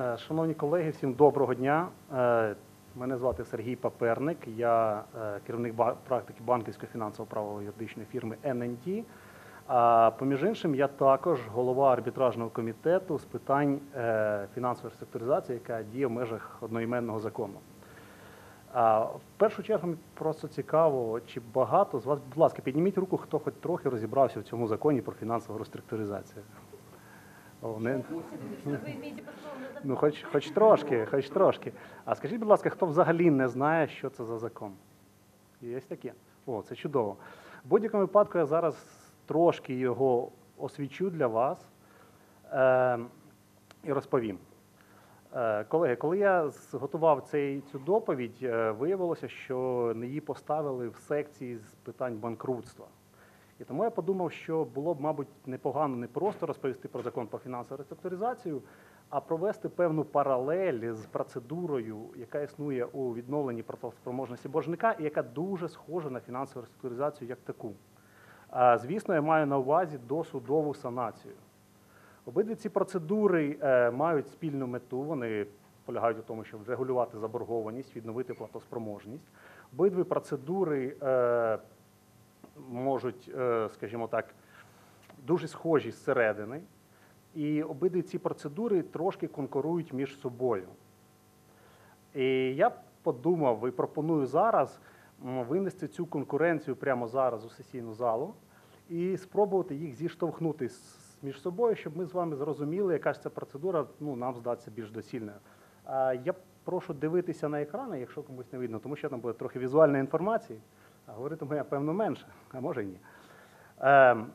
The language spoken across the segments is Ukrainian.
Е, Шановні колеги, всім доброго дня. Е, Мене звати Сергій Паперник. Я е, керівник практики банківської фінансово-правової юридичної фірми NNT. А поміж іншим, я також голова арбітражного комітету з питань фінансової реструктуризації, яка діє в межах одноіменного закону. В першу чергу просто цікаво, чи багато з вас, будь ласка, підніміть руку, хто хоч трохи розібрався в цьому законі про фінансову реструктуризацію. На Ну, хоч, хоч трошки, хоч трошки. А скажіть, будь ласка, хто взагалі не знає, що це за закон? Є таке? О, це чудово. В будь-якому випадку я зараз трошки його освічу для вас е, і розповім. Е, колеги, коли я готував цей, цю доповідь, е, виявилося, що її поставили в секції з питань банкрутства. І тому я подумав, що було б, мабуть, непогано не просто розповісти про закон про фінансову реструктуризацію, а провести певну паралель з процедурою, яка існує у відновленні платоспроможності боржника, і яка дуже схожа на фінансову реструктуризацію як таку. Звісно, я маю на увазі досудову санацію. Обидві ці процедури е, мають спільну мету. Вони полягають у тому, щоб регулювати заборгованість, відновити платоспроможність. Обидві процедури е, можуть, е, скажімо так, дуже схожі зсередини. І обидві ці процедури трошки конкурують між собою. І я подумав і пропоную зараз винести цю конкуренцію прямо зараз у сесійну залу і спробувати їх зіштовхнути між собою, щоб ми з вами зрозуміли, яка ж ця процедура ну, нам здаться більш доцільною. Я прошу дивитися на екрани, якщо комусь не видно, тому що там буде трохи візуальної інформації, а говоритиму я, певно, менше, а може і ні. Ем,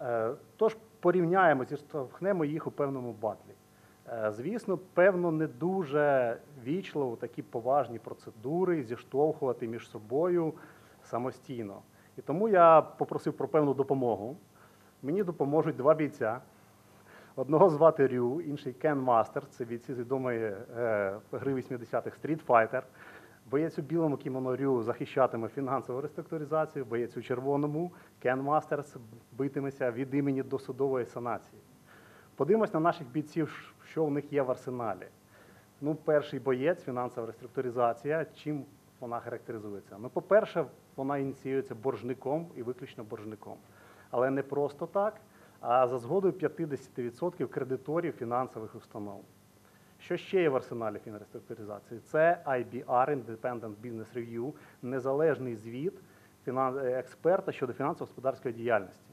е, Тож порівняємо, зіштовхнемо їх у певному батлі. Е, Звісно, певно, не дуже вічливо такі поважні процедури зіштовхувати між собою самостійно. І тому я попросив про певну допомогу. Мені допоможуть два бійця. Одного звати Рю, інший Кен Мастер, це бійці з відомої е, гри 80-х Street Fighter. Боєць у білому кімоно Рю захищатиме фінансову реструктуризацію, боєць у червоному Кен Мастерс битиметься від імені досудової санації. Подивимось на наших бійців, що в них є в арсеналі. Ну, перший боєць, фінансова реструктуризація. Чим вона характеризується? Ну, по-перше, вона ініціюється боржником і виключно боржником. Але не просто так, а за згодою 50% кредиторів фінансових установ. Що ще є в арсеналі фінреструктуризації? Це IBR, Independent Business Review, незалежний звіт е, експерта щодо фінансово-господарської діяльності.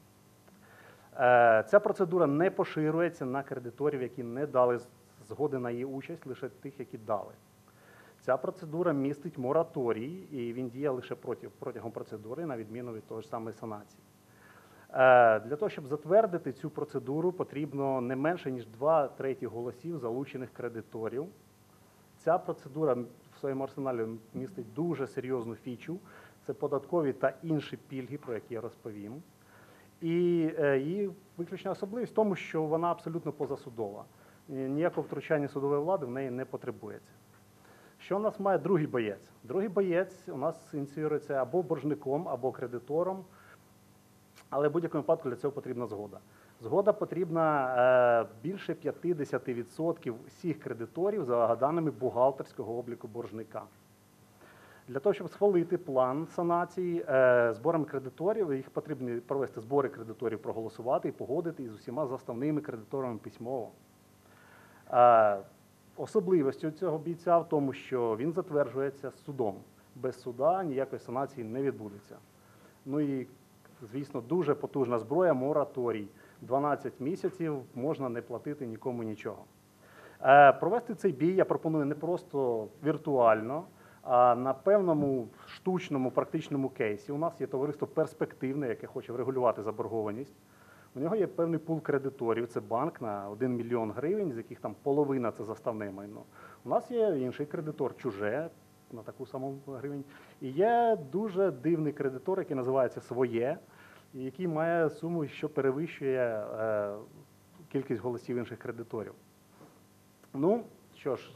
Е, Ця процедура не поширюється на кредиторів, які не дали згоди на її участь, лише тих, які дали. Ця процедура містить мораторій, і він діє лише протягом процедури, на відміну від того ж самої санації. Е, Для того, щоб затвердити цю процедуру, потрібно не менше, ніж 2 треті голосів залучених кредиторів. Ця процедура в своєму арсеналі містить дуже серйозну фічу. Це податкові та інші пільги, про які я розповім. І е, її виключна особливість в тому, що вона абсолютно позасудова. Ніякого втручання судової влади в неї не потребується. Що у нас має другий боєць? Другий боєць у нас ініціюється або боржником, або кредитором, але в будь-якому випадку для цього потрібна згода. Згода потрібна е, більше 50% всіх кредиторів за даними бухгалтерського обліку боржника. Для того, щоб схвалити план санації е, зборами кредиторів, їх потрібно провести збори кредиторів, проголосувати і погодити із усіма заставними кредиторами письмово. Е, Особливістю цього бійця в тому, що він затверджується судом. Без суда ніякої санації не відбудеться. Ну і, звісно, дуже потужна зброя, мораторій. 12 місяців можна не платити нікому нічого. Е, Провести цей бій я пропоную не просто віртуально, а на певному штучному практичному кейсі. У нас є товариство перспективне, яке хоче врегулювати заборгованість. У нього є певний пул кредиторів, це банк на 1 мільйон гривень, з яких там половина це заставне майно. У нас є інший кредитор, чуже на таку саму гривень. І є дуже дивний кредитор, який називається своє, який має суму, що перевищує е, кількість голосів інших кредиторів. Ну, що ж,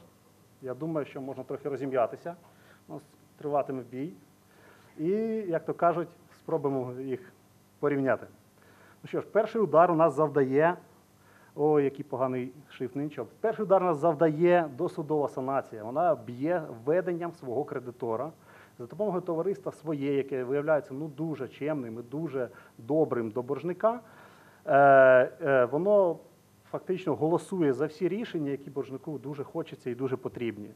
я думаю, що можна трохи розім'ятися. У нас триватиме бій. І, як то кажуть, спробуємо їх порівняти. Ну що ж, перший удар у нас завдає Ой, який поганий шрифт, ну нічого. Перший удар у нас завдає досудова санація. Вона б'є введенням свого кредитора за допомогою товариства своє, яке виявляється ну, дуже чемним і дуже добрим до боржника. Е, е, воно фактично голосує за всі рішення, які боржнику дуже хочеться і дуже потрібні.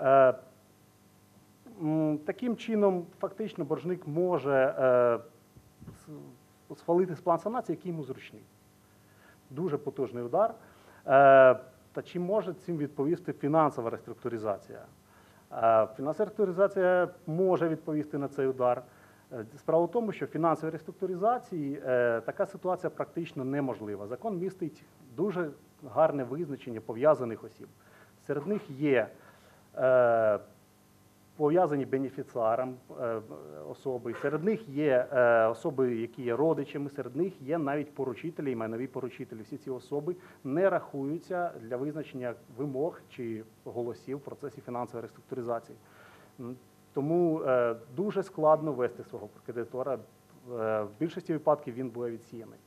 Е, Таким чином, фактично, боржник може схвалити план санації, який йому зручний. Дуже потужний удар. Та чи може цим відповісти фінансова реструктуризація? Е, Фінансова реструктуризація може відповісти на цей удар. Е, Справа в тому, що в фінансовій реструктуризації е, така ситуація практично неможлива. Закон містить дуже гарне визначення пов'язаних осіб. Серед них є пов'язані бенефіціаром е, особи, серед них є е, особи, які є родичами, серед них є навіть поручителі і майнові поручителі. Всі ці особи не рахуються для визначення вимог чи голосів в процесі фінансової реструктуризації. Тому е, дуже складно вести свого кредитора. В більшості випадків він буде відсіяний.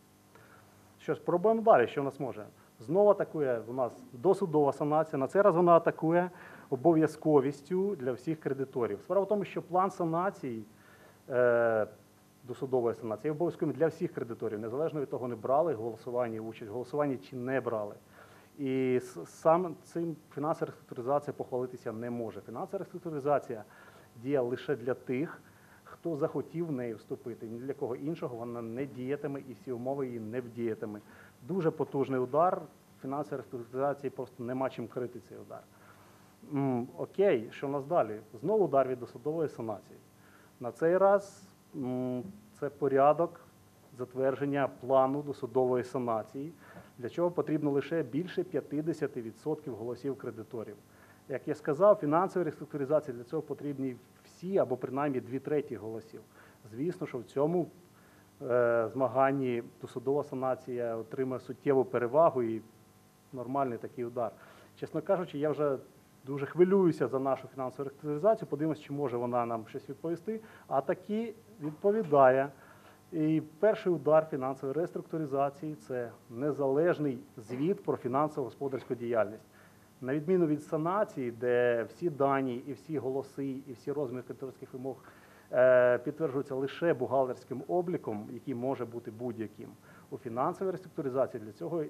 Що ж, пробуємо далі, що в нас може. Знову атакує у нас досудова санація. На цей раз вона атакує обов'язковістю для всіх кредиторів. Справа в тому, що план санації, е, досудової санації, обов'язковим для всіх кредиторів, незалежно від того, не брали голосування, участь в голосуванні чи не брали. І сам цим фінансова реструктуризація похвалитися не може. Фінансова реструктуризація діє лише для тих, хто захотів в неї вступити. Ні для кого іншого вона не діятиме і всі умови її не вдіятиме. Дуже потужний удар. Фінансової реструктуризації просто нема чим крити цей удар. М, Окей, що в нас далі? Знову удар від досудової санації. На цей раз м, це порядок затвердження плану досудової санації, для чого потрібно лише більше 50% голосів кредиторів. Як я сказав, фінансові реструктуризації для цього потрібні всі або принаймні дві треті голосів. Звісно, що в цьому е, змаганні досудова санація отримає суттєву перевагу і нормальний такий удар. Чесно кажучи, я вже дуже хвилююся за нашу фінансову реструктуризацію. Подивимось, чи може вона нам щось відповісти. А таки відповідає. І перший удар фінансової реструктуризації це незалежний звіт про фінансово-господарську діяльність. На відміну від санації, де всі дані і всі голоси, і всі розміри кредиторських вимог е, підтверджуються лише бухгалтерським обліком, який може бути будь-яким. У фінансовій реструктуризації для цього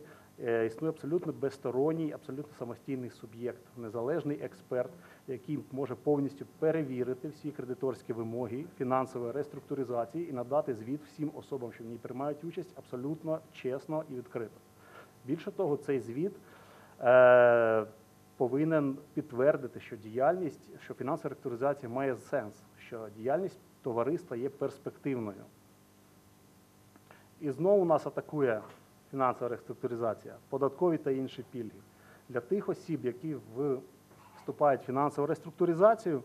е, існує абсолютно безсторонній, абсолютно самостійний суб'єкт, незалежний експерт, який може повністю перевірити всі кредиторські вимоги фінансової реструктуризації і надати звіт всім особам, що в ній приймають участь, абсолютно чесно і відкрито. Більше того, цей звіт е, повинен підтвердити, що діяльність, що фінансова реструктуризація має сенс, що діяльність товариства є перспективною. І знову нас атакує фінансова реструктуризація, податкові та інші пільги. Для тих осіб, які вступають в фінансову реструктуризацію,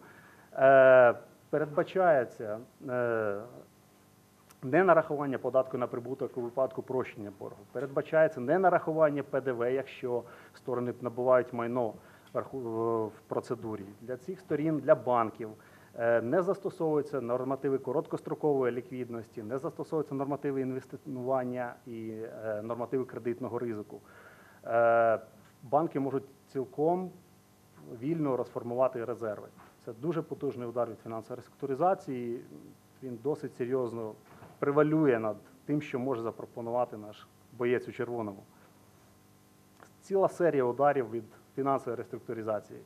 е, передбачається е, не нарахування податку на прибуток у випадку прощення боргу. Передбачається не нарахування ПДВ, якщо сторони набувають майно в процедурі. Для цих сторін, для банків е, не застосовуються нормативи короткострокової ліквідності, не застосовуються нормативи інвестування і е, нормативи кредитного ризику. Е, Банки можуть цілком вільно розформувати резерви. Це дуже потужний удар від фінансової реструктуризації. Він досить серйозно превалює над тим, що може запропонувати наш боєць у червоному. Ціла серія ударів від фінансової реструктуризації.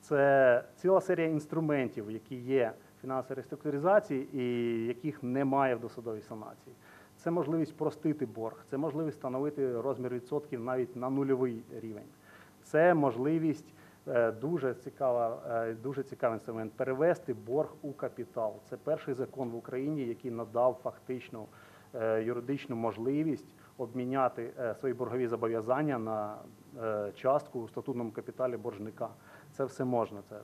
Це ціла серія інструментів, які є в фінансовій реструктуризації і яких немає в досудовій санації. Це можливість простити борг, це можливість встановити розмір відсотків навіть на нульовий рівень. Це можливість дуже цікава, е, дуже цікавий інструмент перевести борг у капітал. Це перший закон в Україні, який надав фактично е, юридичну можливість обміняти е, свої боргові зобов'язання на е, частку у статутному капіталі боржника. Це все можна. Це,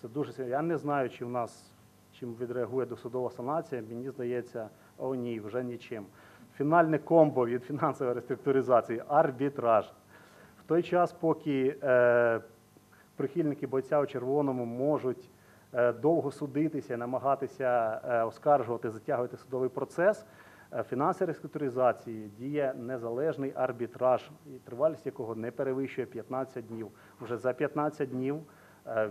це дуже. Я не знаю, чи в нас чим відреагує досудова санація. Мені здається, о ні, вже нічим. Фінальне комбо від фінансової реструктуризації арбітраж. В той час, поки е, прихильники бойця у червоному можуть е, довго судитися, намагатися е, оскаржувати, затягувати судовий процес, Е, Фінансовій реструктуризації діє незалежний арбітраж, тривалість якого не перевищує 15 днів. Уже за 15 днів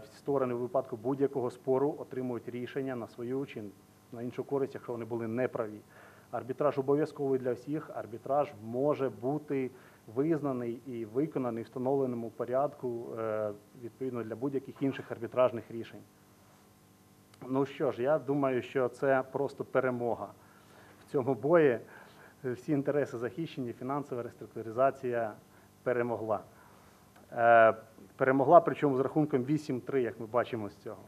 сторони у випадку будь-якого спору отримують рішення на свою чи на іншу користь, якщо вони були неправі. Арбітраж обов'язковий для всіх. Арбітраж може бути визнаний і виконаний в встановленому порядку е, відповідно для будь-яких інших арбітражних рішень. Ну що ж, я думаю, що це просто перемога. В цьому бої всі інтереси захищені, фінансова реструктуризація перемогла. Е, перемогла, причому з рахунком 8-3, як ми бачимо з цього.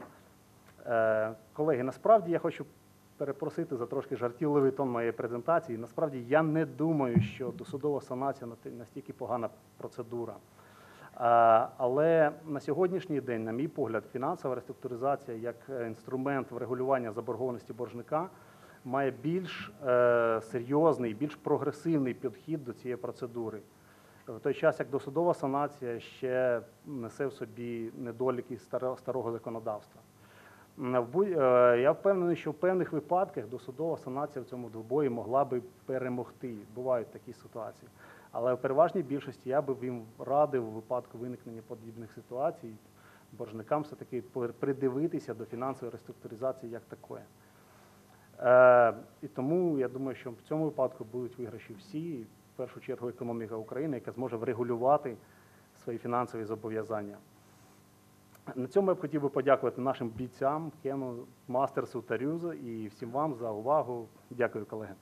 Е, колеги, насправді я хочу перепросити за трошки жартівливий тон моєї презентації. Насправді я не думаю, що досудова санація настільки погана процедура. Але на сьогоднішній день, на мій погляд, фінансова реструктуризація як е, інструмент врегулювання заборгованості боржника має більш е, серйозний, більш прогресивний підхід до цієї процедури. В той час, як досудова санація ще несе в собі недоліки старого законодавства. Е, Я впевнений, що в певних випадках досудова санація в цьому двобої могла би перемогти. Бувають такі ситуації. Але в переважній більшості я би їм радив у випадку виникнення подібних ситуацій боржникам все-таки придивитися до фінансової реструктуризації як такої. Е, і тому я думаю, що в цьому випадку будуть виграші всі, і в першу чергу економіка України, яка зможе врегулювати свої фінансові зобов'язання. На цьому я б хотів би подякувати нашим бійцям, Кену, Мастерсу та Рюзу і всім вам за увагу. Дякую, колеги.